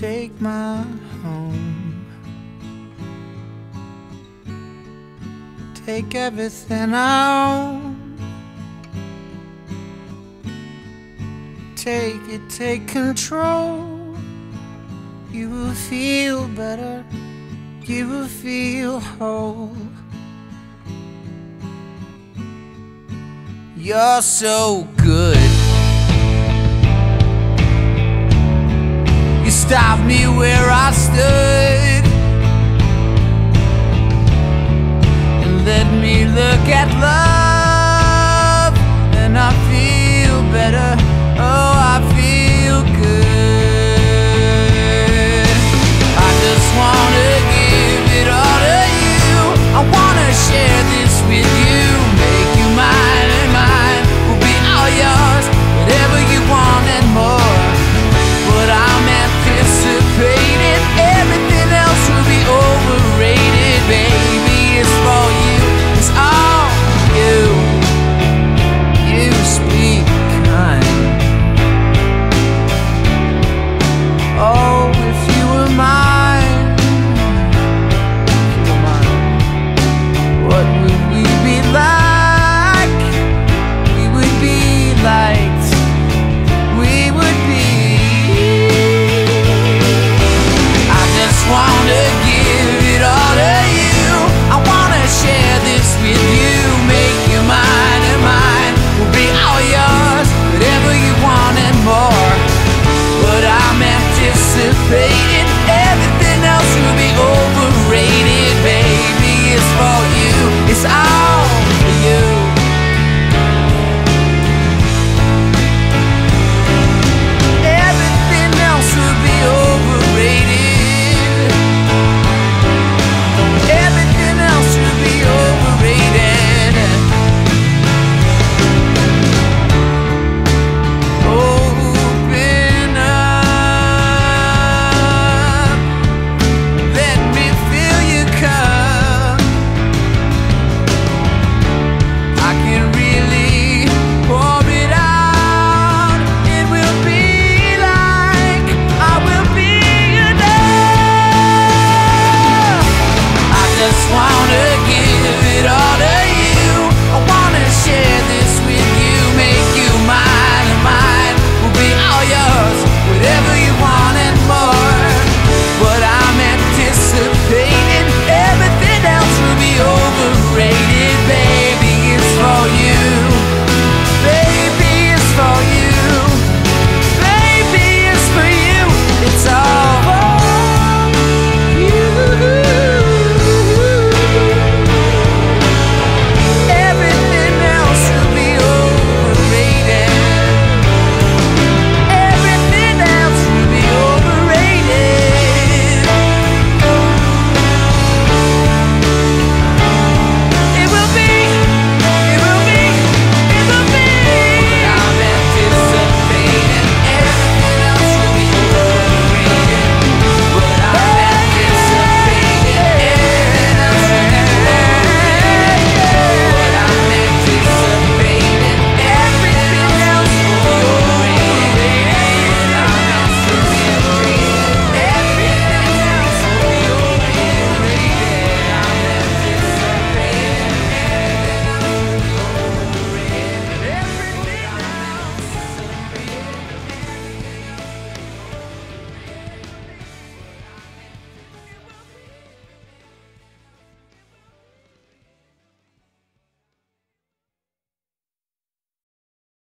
take my home. Take everything I own. Take it, take control. You will feel better. You will feel whole. You're so good. Stopped me where I stood and let me look at love.